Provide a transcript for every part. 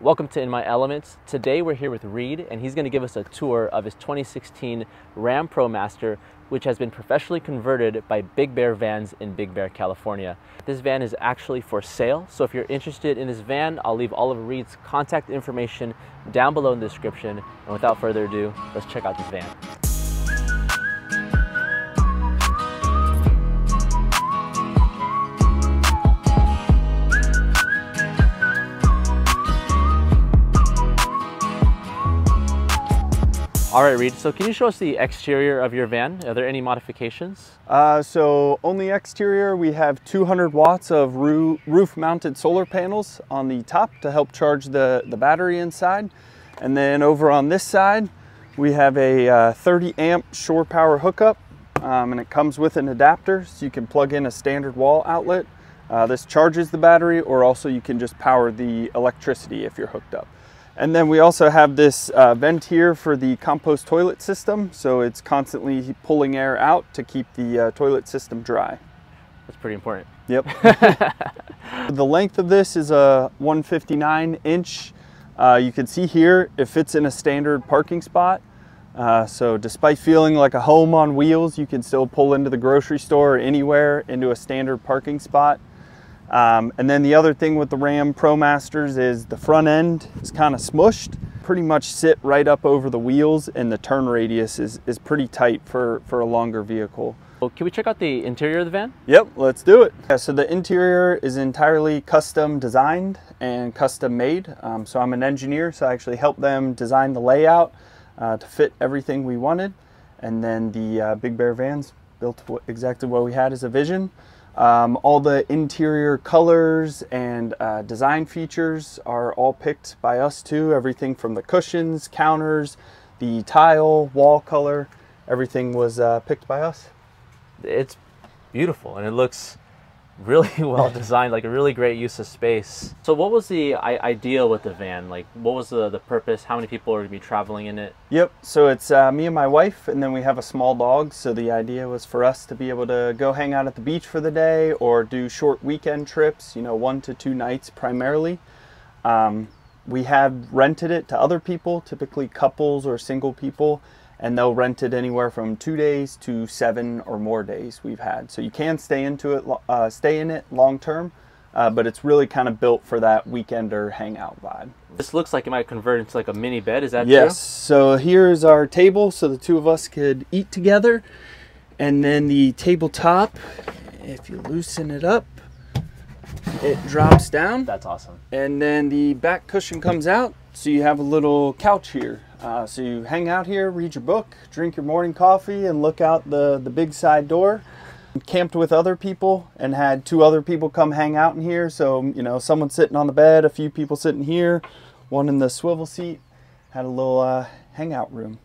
Welcome to In My Elements. Today we're here with Reed and he's going to give us a tour of his 2016 Ram ProMaster which has been professionally converted by Big Bear Vans in Big Bear, California. This van is actually for sale, so if you're interested in this van, I'll leave all of Reed's contact information down below in the description. And without further ado, let's check out this van. All right, Reed, so can you show us the exterior of your van? Are there any modifications? Uh, so on the exterior, we have 200 watts of roof mounted solar panels on the top to help charge the, the battery inside. And then over on this side, we have a uh, 30 amp shore power hookup um, and it comes with an adapter so you can plug in a standard wall outlet. Uh, this charges the battery or also you can just power the electricity if you're hooked up. And then we also have this uh, vent here for the compost toilet system. So it's constantly pulling air out to keep the uh, toilet system dry. That's pretty important. Yep. the length of this is a 159 inch. Uh, you can see here it fits in a standard parking spot. Uh, so despite feeling like a home on wheels, you can still pull into the grocery store or anywhere into a standard parking spot. Um, and then the other thing with the Ram ProMasters is the front end is kind of smushed, pretty much sit right up over the wheels and the turn radius is, is pretty tight for, for a longer vehicle. Well, can we check out the interior of the van? Yep, let's do it. Yeah, so the interior is entirely custom designed and custom made. Um, so I'm an engineer, so I actually helped them design the layout uh, to fit everything we wanted. And then the uh, Big Bear vans built exactly what we had as a vision. Um, all the interior colors and uh, design features are all picked by us too. Everything from the cushions, counters, the tile, wall color, everything was uh, picked by us. It's beautiful and it looks really well designed, like a really great use of space. So what was the idea with the van? Like what was the, the purpose? How many people are going to be traveling in it? Yep, so it's uh, me and my wife and then we have a small dog. So the idea was for us to be able to go hang out at the beach for the day or do short weekend trips, you know, one to two nights primarily. Um, we have rented it to other people, typically couples or single people and they'll rent it anywhere from two days to seven or more days we've had. So you can stay into it, uh, stay in it long term, uh, but it's really kind of built for that weekender hangout vibe. This looks like it might convert into like a mini bed. Is that yes. true? Yes. So here's our table, so the two of us could eat together, and then the tabletop. If you loosen it up, it drops down. That's awesome. And then the back cushion comes out, so you have a little couch here. Uh, so you hang out here, read your book, drink your morning coffee, and look out the, the big side door. Camped with other people and had two other people come hang out in here. So, you know, someone sitting on the bed, a few people sitting here, one in the swivel seat. Had a little uh, hangout room.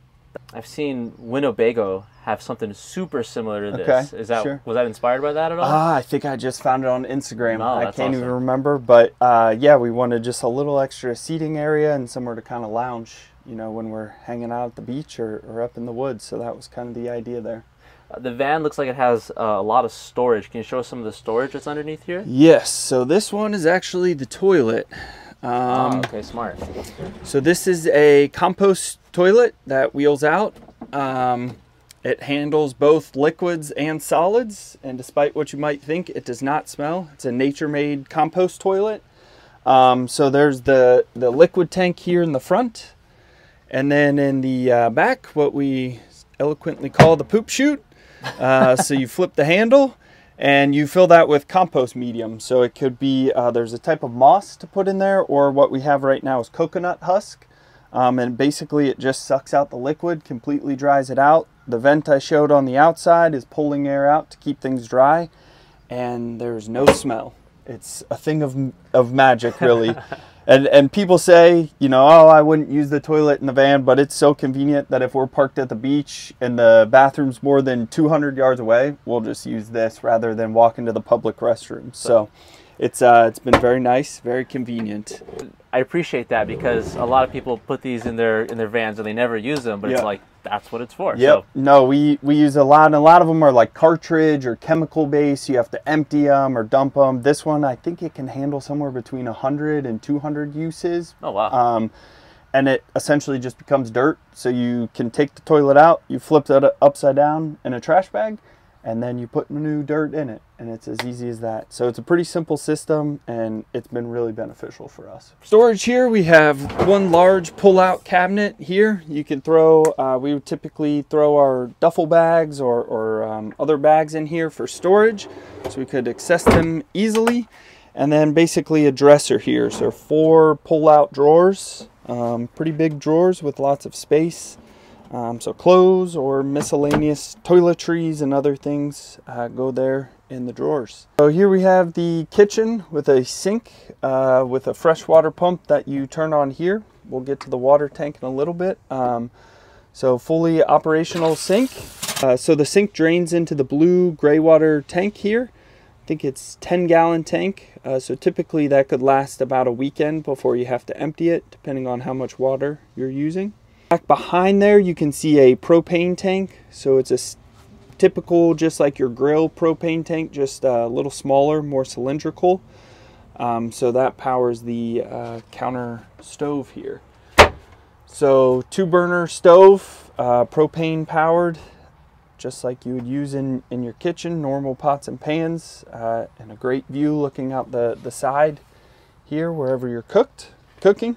I've seen Winnebago have something super similar to this. Okay, Is that sure. was that inspired by that at all? Ah, I think I just found it on Instagram. Oh, I can't awesome. even remember, but uh, yeah, we wanted just a little extra seating area and somewhere to kind of lounge, you know, when we're hanging out at the beach or, or up in the woods. So that was kind of the idea there. Uh, the van looks like it has uh, a lot of storage. Can you show us some of the storage that's underneath here? Yes. So this one is actually the toilet. Um, oh, okay, smart. So this is a compost toilet that wheels out. Um, it handles both liquids and solids, and despite what you might think, it does not smell. It's a Nature's Head compost toilet. Um, so there's the, the liquid tank here in the front, and then in the uh, back, what we eloquently call the poop chute. Uh, so you flip the handle, and you fill that with compost medium. So it could be, uh, there's a type of moss to put in there, or what we have right now is coconut husk. Um, and basically it just sucks out the liquid, completely dries it out. The vent I showed on the outside is pulling air out to keep things dry, and there's no smell. It's a thing of, of magic, really. and, and people say, you know, oh, I wouldn't use the toilet in the van, but it's so convenient that if we're parked at the beach and the bathroom's more than 200 yards away, we'll just use this rather than walk into the public restroom. So it's uh, it's been very nice, very convenient. I appreciate that because a lot of people put these in their in their vans and they never use them, but Yeah. it's like that's what it's for. Yep. So No, we we use a lot, and a lot of them are like cartridge or chemical based. You have to empty them or dump them. This one, I think it can handle somewhere between 100 and 200 uses. oh wow. Um, and it essentially just becomes dirt. So you can take the toilet out, you flip it upside down in a trash bag, and then you put new dirt in it. And it's as easy as that. So it's a pretty simple system, and it's been really beneficial for us. Storage here, we have one large pull-out cabinet here. You can throw, uh, we would typically throw our duffel bags or, or um, other bags in here for storage. So we could access them easily. And then basically a dresser here. So four pull-out drawers, um, pretty big drawers with lots of space. Um, so clothes or miscellaneous toiletries and other things uh, go there in the drawers. So here we have the kitchen with a sink uh, with a freshwater pump that you turn on here. We'll get to the water tank in a little bit. Um, so fully operational sink. Uh, so the sink drains into the blue gray water tank here. I think it's 10 gallon tank. Uh, so typically that could last about a weekend before you have to empty it, depending on how much water you're using. Back behind there, you can see a propane tank. So it's a typical, just like your grill propane tank, just a little smaller, more cylindrical. Um, so that powers the uh, counter stove here. So two burner stove, uh, propane powered, just like you would use in, in your kitchen, normal pots and pans, uh, and a great view looking out the, the side here wherever you're cooked, cooking.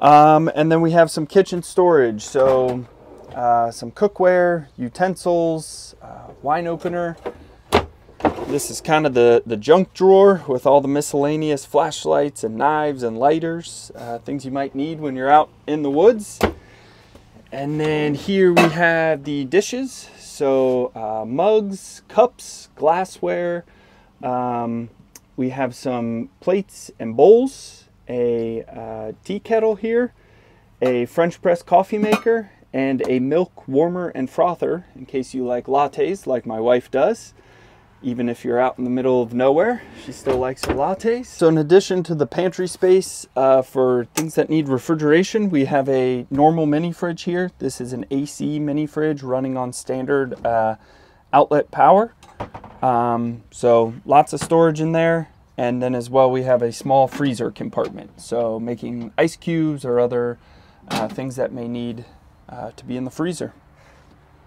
Um, and then we have some kitchen storage. So uh, some cookware, utensils, uh, wine opener. This is kind of the, the junk drawer with all the miscellaneous flashlights and knives and lighters, uh, things you might need when you're out in the woods. And then here we have the dishes. So uh, mugs, cups, glassware. Um, we have some plates and bowls, a uh, tea kettle here, a French press coffee maker, and a milk warmer and frother in case you like lattes like my wife does. Even if you're out in the middle of nowhere, she still likes her lattes. So, in addition to the pantry space uh, for things that need refrigeration, we have a normal mini fridge here. This is an AC mini fridge running on standard uh, outlet power. Um, so, lots of storage in there. And then, as well, we have a small freezer compartment. So, making ice cubes or other uh, things that may need uh, to be in the freezer.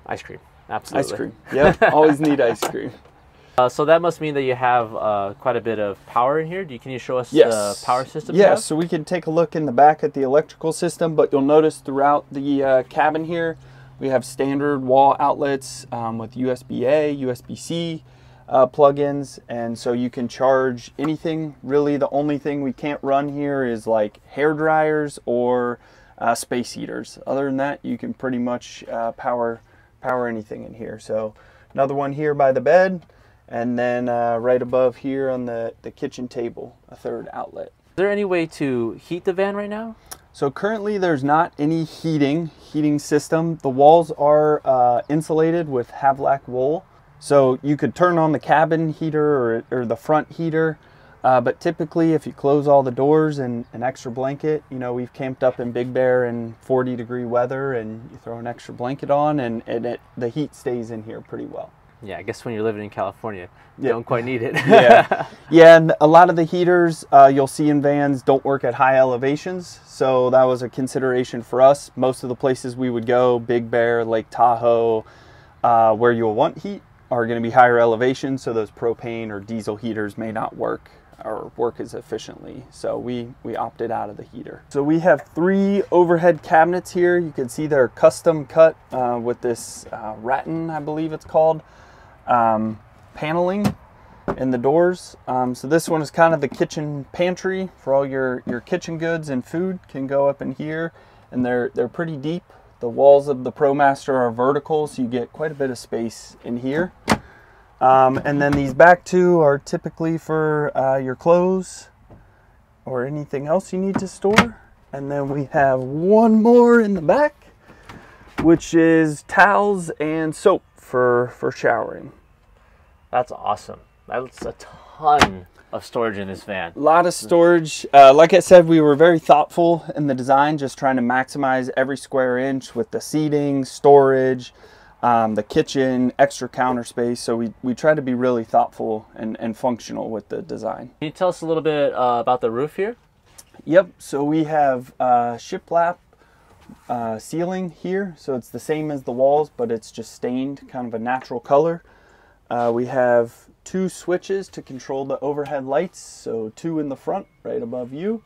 ice cream. Absolutely. Ice cream. Yep, always need ice cream. Uh, so that must mean that you have uh, quite a bit of power in here. Do you, can you show us Yes. the power system? Yes, so we can take a look in the back at the electrical system, but you'll notice throughout the uh, cabin here, we have standard wall outlets um, with USB-A, USB-C uh, plugins, and so you can charge anything. Really, the only thing we can't run here is like hair dryers or uh, space heaters. Other than that, you can pretty much uh, power power anything in here. So another one here by the bed, and then uh, right above here on the, the kitchen table, a third outlet. Is there any way to heat the van right now? So currently there's not any heating heating system. The walls are uh, insulated with Havelock wool. So you could turn on the cabin heater or, or the front heater. Uh, but typically if you close all the doors and an extra blanket, you know, we've camped up in Big Bear in 40 degree weather and you throw an extra blanket on and, and it, the heat stays in here pretty well. Yeah, I guess when you're living in California, you Yeah. don't quite need it. yeah, yeah, and a lot of the heaters uh, you'll see in vans don't work at high elevations, so that was a consideration for us. Most of the places we would go, Big Bear, Lake Tahoe, uh, where you'll want heat, are going to be higher elevations, so those propane or diesel heaters may not work or work as efficiently. So we we opted out of the heater. So we have three overhead cabinets here. You can see they're custom cut uh, with this uh, rattan, I believe it's called, um, paneling in the doors. Um, so this one is kind of the kitchen pantry for all your, your kitchen goods and food can go up in here and they're they're pretty deep. The walls of the ProMaster are vertical so you get quite a bit of space in here. Um, and then these back two are typically for uh, your clothes or anything else you need to store. And then we have one more in the back, which is towels and soap for, for showering. That's awesome. That's a ton of storage in this van. A lot of storage. Uh, like I said, we were very thoughtful in the design, just trying to maximize every square inch with the seating, storage, um, the kitchen, extra counter space. So we, we try to be really thoughtful and, and functional with the design. Can you tell us a little bit uh, about the roof here? Yep, so we have uh, shiplap uh, ceiling here. So it's the same as the walls, but it's just stained, kind of a natural color. Uh, we have two switches to control the overhead lights. So two in the front, right above you.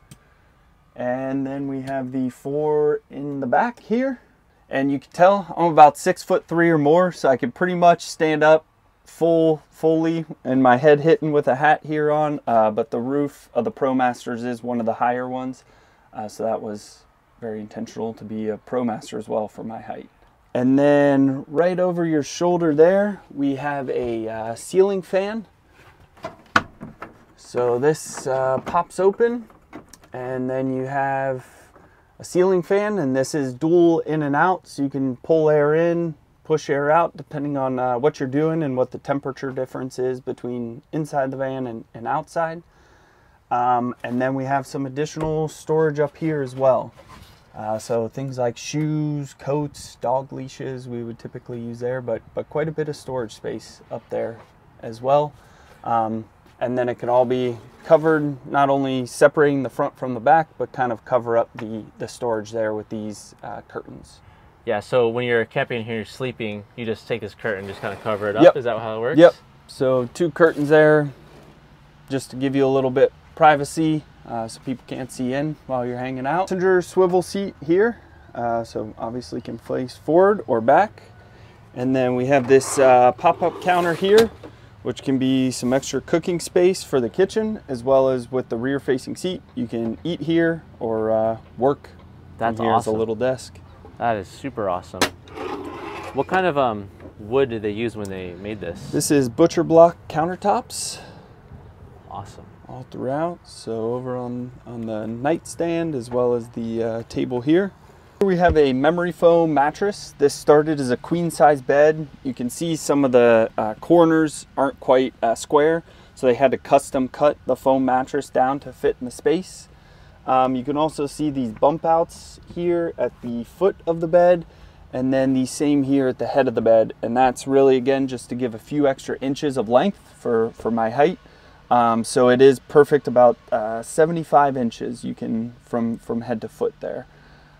And then we have the four in the back here. And you can tell I'm about six foot three or more, so I can pretty much stand up full fully and my head hitting with a hat here on. Uh, but the roof of the ProMasters is one of the higher ones. Uh, so that was very intentional to be a ProMaster as well for my height. And then right over your shoulder there, we have a uh, ceiling fan. So this uh, pops open and then you have a ceiling fan and this is dual in and out so you can pull air in, push air out depending on uh, what you're doing and what the temperature difference is between inside the van and, and outside. Um, and then we have some additional storage up here as well. Uh, so things like shoes, coats, dog leashes, we would typically use there, but, but quite a bit of storage space up there as well. Um, and then it can all be covered, not only separating the front from the back, but kind of cover up the, the storage there with these uh, curtains. Yeah, so when you're camping here, you're sleeping, you just take this curtain, just kind of cover it up. Yep. Is that how it works? Yep. So two curtains there, just to give you a little bit privacy uh, so people can't see in while you're hanging out. Passenger swivel seat here, uh, so obviously can face forward or back. And then we have this uh, pop-up counter here, which can be some extra cooking space for the kitchen, as well as with the rear-facing seat, you can eat here or uh, work. That's here awesome. a little desk. That is super awesome. What kind of um, wood did they use when they made this? This is butcher block countertops. Awesome. All throughout. So over on, on the nightstand as well as the uh, table here. We have a memory foam mattress. This started as a queen size bed. You can see some of the uh, corners aren't quite uh, square. So they had to custom cut the foam mattress down to fit in the space. Um, you can also see these bump outs here at the foot of the bed and then the same here at the head of the bed. And that's really, again, just to give a few extra inches of length for, for my height. Um, so it is perfect about uh, 75 inches you can from, from head to foot there.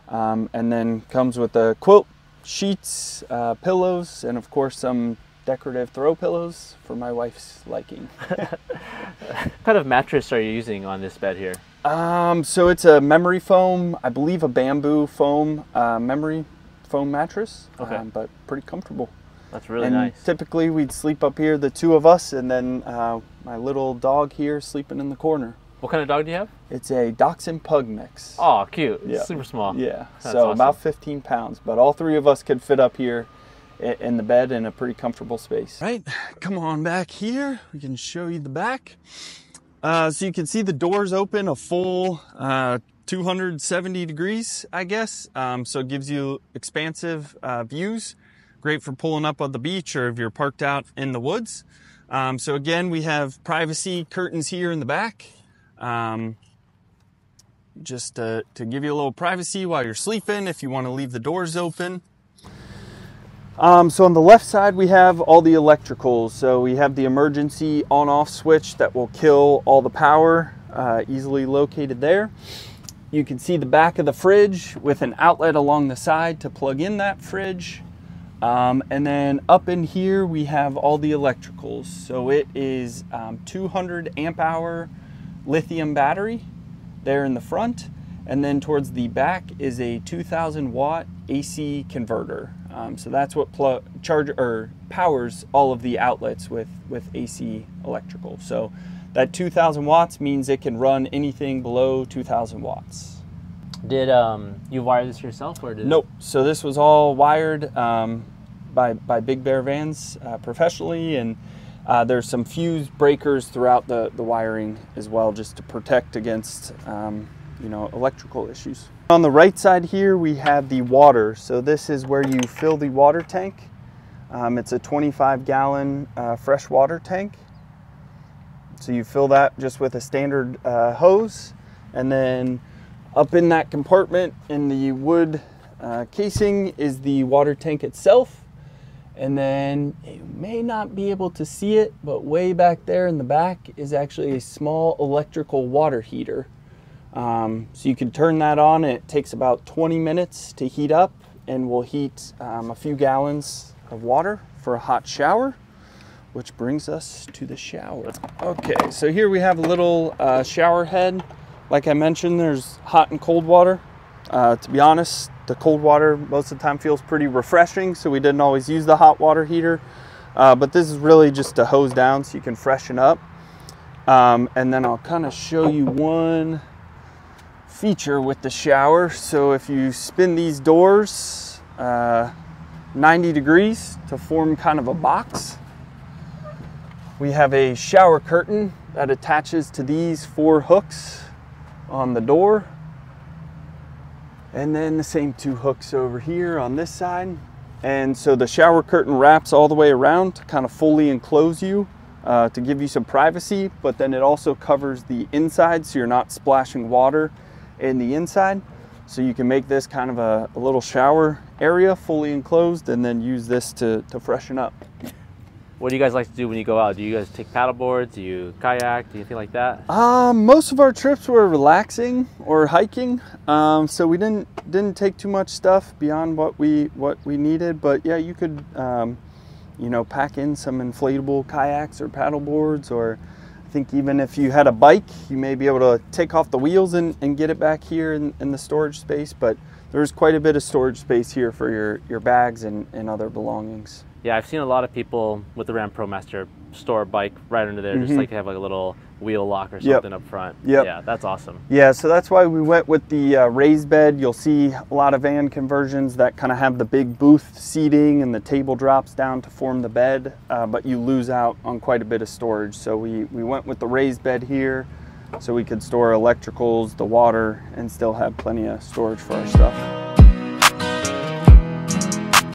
Um, and then comes with a quilt, sheets, uh, pillows, and of course some decorative throw pillows for my wife's liking. What kind of mattress are you using on this bed here? Um, so it's a memory foam, I believe a bamboo foam uh, memory foam mattress, Okay. um, but pretty comfortable. That's really and nice. typically we'd sleep up here, the two of us, and then uh, my little dog here sleeping in the corner. What kind of dog do you have? It's a Dachshund Pug mix. Oh, cute. Yeah. Super small. yeah, That's so awesome. about 15 pounds, but all three of us could fit up here in the bed in a pretty comfortable space. Right, come on back here. We can show you the back. Uh, so you can see the doors open a full uh, 270 degrees, I guess. Um, so it gives you expansive uh, views. Great for pulling up on the beach or if you're parked out in the woods. Um, so again, we have privacy curtains here in the back. Um, just to, to give you a little privacy while you're sleeping if you want to leave the doors open. Um, so on the left side we have all the electricals. So we have the emergency on-off switch that will kill all the power, uh, easily located there. You can see the back of the fridge with an outlet along the side to plug in that fridge. Um, and then up in here we have all the electricals. So it is um, 200 amp hour lithium battery there in the front. And then towards the back is a 2000 watt AC converter. Um, so that's what pl- charge or powers all of the outlets with, with AC electrical. So that 2000 watts means it can run anything below 2000 watts. Did um, you wire this yourself or did Nope. So this was all wired um, by by Big Bear Vans uh, professionally, and uh, there's some fuse breakers throughout the the wiring as well, just to protect against um, you know electrical issues. On the right side here, we have the water. So this is where you fill the water tank. Um, it's a 25 gallon uh, fresh water tank. So you fill that just with a standard uh, hose, and then up in that compartment in the wood uh, casing is the water tank itself. And then you may not be able to see it, but way back there in the back is actually a small electrical water heater. Um, so you can turn that on it takes about 20 minutes to heat up and will heat um, a few gallons of water for a hot shower, which brings us to the shower. Okay, so here we have a little uh, shower head. Like I mentioned, there's hot and cold water. Uh, to be honest, the cold water most of the time feels pretty refreshing, so we didn't always use the hot water heater. Uh, but this is really just to hose down so you can freshen up. Um, and then I'll kind of show you one feature with the shower. So if you spin these doors uh, 90 degrees to form kind of a box, we have a shower curtain that attaches to these four hooks on the door. And then the same two hooks over here on this side. And so the shower curtain wraps all the way around to kind of fully enclose you uh, to give you some privacy, but then it also covers the inside so you're not splashing water in the inside. So you can make this kind of a, a little shower area fully enclosed and then use this to, to freshen up. What do you guys like to do when you go out? Do you guys take paddle boards? Do you kayak? Do anything like that? Um, most of our trips were relaxing or hiking, um, so we didn't didn't take too much stuff beyond what we what we needed. But yeah, you could, um, you know, pack in some inflatable kayaks or paddle boards, or I think even if you had a bike, you may be able to take off the wheels and, and get it back here in, in the storage space. But there's quite a bit of storage space here for your your bags and, and other belongings. Yeah, I've seen a lot of people with the Ram ProMaster store a bike right under there, mm-hmm. just like they have like a little wheel lock or something yep. up front. Yep. Yeah, that's awesome. Yeah, so that's why we went with the uh, raised bed. You'll see a lot of van conversions that kind of have the big booth seating and the table drops down to form the bed, uh, but you lose out on quite a bit of storage. So we, we went with the raised bed here so we could store electricals, the water, and still have plenty of storage for our stuff.